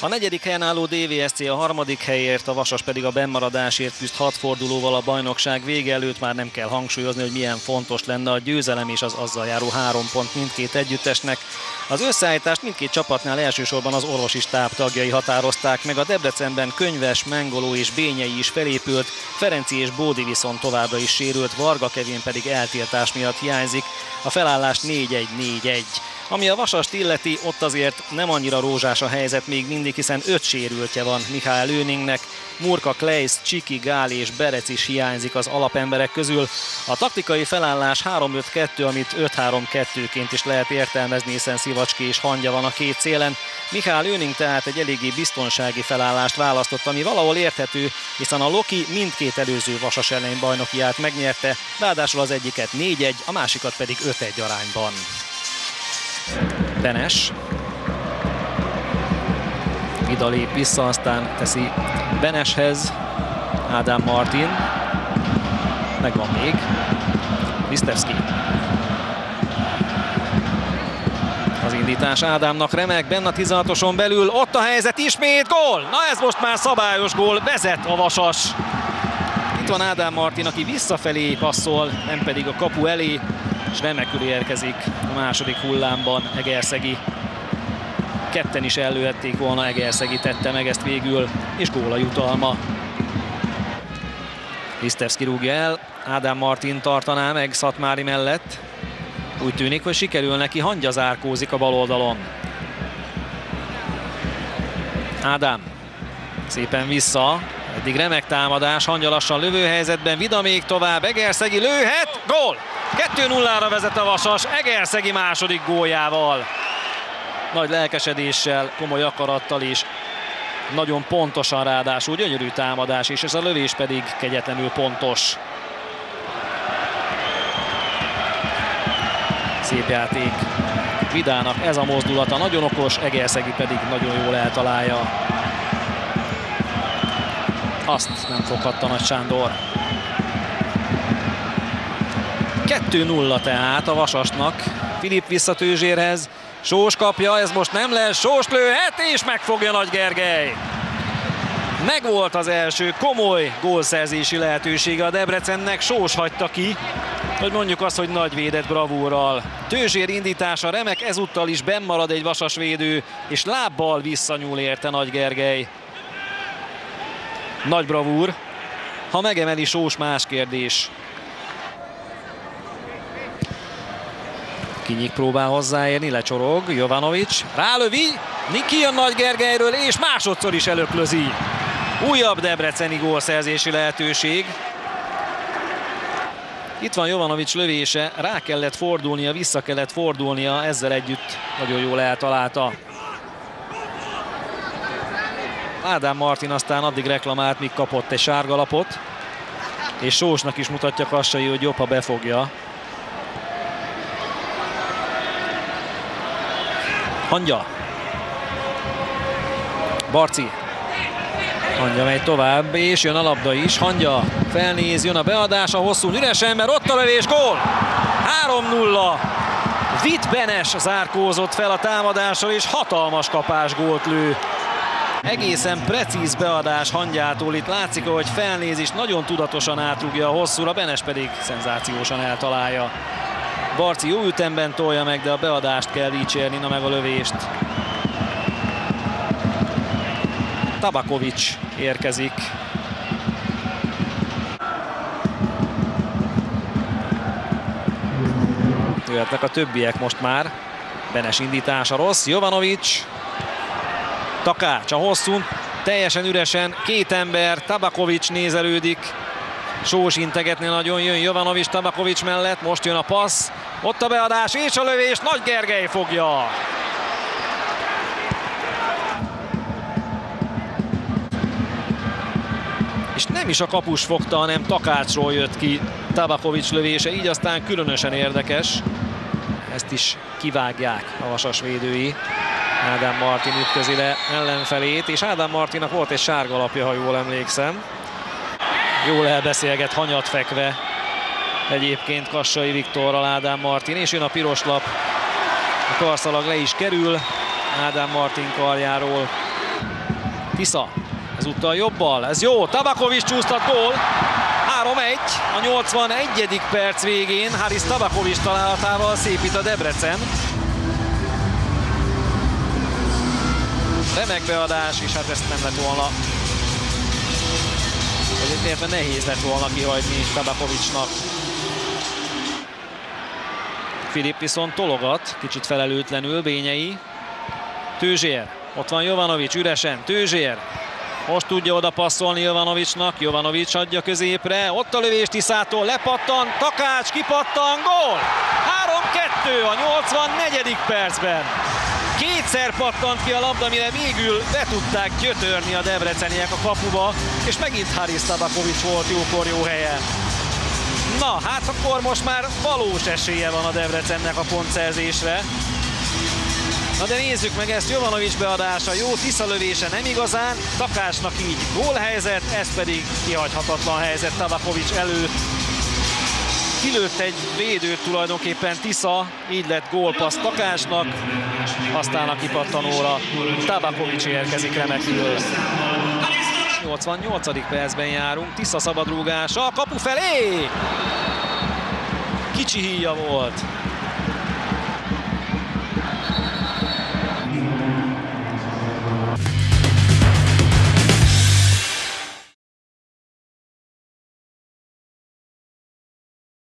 A negyedik helyen álló DVSC a harmadik helyért, a Vasas pedig a bennmaradásért küzd hat fordulóval a bajnokság vége előtt. Már nem kell hangsúlyozni, hogy milyen fontos lenne a győzelem és az azzal járó három pont mindkét együttesnek. Az összeállítást mindkét csapatnál elsősorban az orvosi stáb tagjai határozták meg. A Debrecenben Könyves, Mengoló és Bényei is felépült, Ferenci és Bódi viszont továbbra is sérült, Varga Kevin pedig eltiltás miatt hiányzik. A felállás 4-1-4-1. Ami a Vasast illeti, ott azért nem annyira rózsás a helyzet még mindig, hiszen öt sérültje van Mihály Lőningnek. Murka, Kleisz, Csiki, Gál és Berec is hiányzik az alapemberek közül. A taktikai felállás 3-5-2, amit 5-3-2-ként is lehet értelmezni, hiszen Szivacski és Hangya van a két célen. Mihály Lőning tehát egy eléggé biztonsági felállást választott, ami valahol érthető, hiszen a Loki mindkét előző Vasas ellen bajnokiát megnyerte, ráadásul az egyiket 4-1, a másikat pedig 5-1 arányban. Benes. Vida lép vissza, aztán teszi Beneshez. Ádám Martin. Megvan még. Lisztevski. Az indítás Ádámnak remek, benne a 16-oson belül, ott a helyzet ismét, gól! Na ez most már szabályos gól, vezet a Vasas. Itt van Ádám Martin, aki visszafelé passzol, nem pedig a kapu elé és remekül érkezik a második hullámban Egerszegi. Ketten is előhették volna, Egerszegi tette meg ezt végül, és gól a jutalma. Lisztevszki rúgja el, Ádám Martin tartaná meg Szatmári mellett. Úgy tűnik, hogy sikerül neki, hangya zárkózik a bal oldalon. Ádám szépen vissza, eddig remek támadás, hangya lassan lövőhelyzetben, Vida még tovább, Egerszegi lőhet, gól! 2-0-ra vezet a Vasas, Egerszegi második góljával. Nagy lelkesedéssel, komoly akarattal is. Nagyon pontosan ráadásul, gyönyörű támadás, és ez a lövés pedig kegyetlenül pontos. Szép játék. Vidának ez a mozdulata nagyon okos, Egerszegi pedig nagyon jól eltalálja. Azt nem foghatta Nagy Sándor. 2-0 tehát a Vasasnak. Filip vissza Tőzsérhez. Sós kapja, ez most nem lesz. Sós lőhet és megfogja Nagy Gergely. Megvolt az első komoly gólszerzési lehetősége a Debrecennek. Sós hagyta ki, hogy mondjuk azt, hogy nagy védett bravúrral. Tőzsér indítása remek, ezúttal is bennmarad egy vasas védő, és lábbal visszanyúl érte Nagy Gergely. Nagy bravúr. Ha megemeli Sós, más kérdés. Kinyik próbál hozzáérni, lecsorog, Jovanovic, rálövi, Niki a Nagy Gergelyről, és másodszor is előklözi. Újabb debreceni gólszerzési lehetőség. Itt van Jovanovic lövése, rá kellett fordulnia, vissza kellett fordulnia, ezzel együtt nagyon jól eltalálta. Ádám Martin aztán addig reklamált, míg kapott egy sárgalapot. És Sósnak is mutatja Kassai, hogy jobb, ha befogja. Hangya. Barci. Hangya megy tovább, és jön a labda is. Hangya felnéz, jön a beadás, a hosszú üresen, mert ott a lövés, gól! 3-0. Vit Benes zárkózott fel a támadással, és hatalmas kapás gólt lő. Egészen precíz beadás hangyától itt látszik, hogy felnéz és nagyon tudatosan átrugja a hosszúra, Benes pedig szenzációsan eltalálja. Barci jó ütemben tolja meg, de a beadást kell dicsérni, na meg a lövést. Tabakovics érkezik. Jöhetnek a többiek most már. Benes indítása rossz, Jovanovics. Takács a hosszún, teljesen üresen, két ember, Tabakovics nézelődik. Sós integetni nagyon jön Jovanovics Tabakovics mellett, most jön a passz, ott a beadás és a lövés, Nagy Gergely fogja. És nem is a kapus fogta, hanem Takácsról jött ki Tabakovics lövése, így aztán különösen érdekes. Ezt is kivágják a vasas védői. Ádám Martin ütközi le ellenfelét, és Ádám Martinnak volt egy sárga lapja, ha jól emlékszem. Jól elbeszélget, hanyat fekve egyébként Kassai Viktorral Ádám Martin, és jön a piros lap. A karszalag le is kerül Ádám Martin karjáról. Tisza, ezúttal jobbal, ez jó, Tabakovics csúsztat gól, 3-1 a 81. perc végén Haris Tabakovics találatával szépít a Debrecen. Remek beadás, és hát ezt nem lett volna vagy értve nehéz lett volna kihagyni Tabakovicsnak. Filip viszont tologat, kicsit felelőtlenül, Bényei. Tőzsér, ott van Jovanovics üresen, Tőzsér. Most tudja oda passzolni Jovanovicsnak, Jovanovics adja középre, ott a lövés Tiszától, lepattan, Takács, kipattan, gól! 3-2 a 84. percben. Kétszer pattant ki a labda, mire végül be tudták gyötörni a debreceniek a kapuba, és megint Haris Tabakovics volt jókor jó helyen. Na, hát akkor most már valós esélye van a Debrecennek a pontszerzésre. Na de nézzük meg ezt, Jovanovics beadása, jó Tisza lövése nem igazán, Takásnak így gólhelyzet, ez pedig kihagyhatatlan helyzet Tabakovics előtt. Kilőtt egy védőt tulajdonképpen Tisza, így lett gólpassz Takásnak, aztán a kipattanóra Tabakovics érkezik remekül. 88. percben járunk, Tisza szabadrúgása kapu felé! Kicsi híja volt.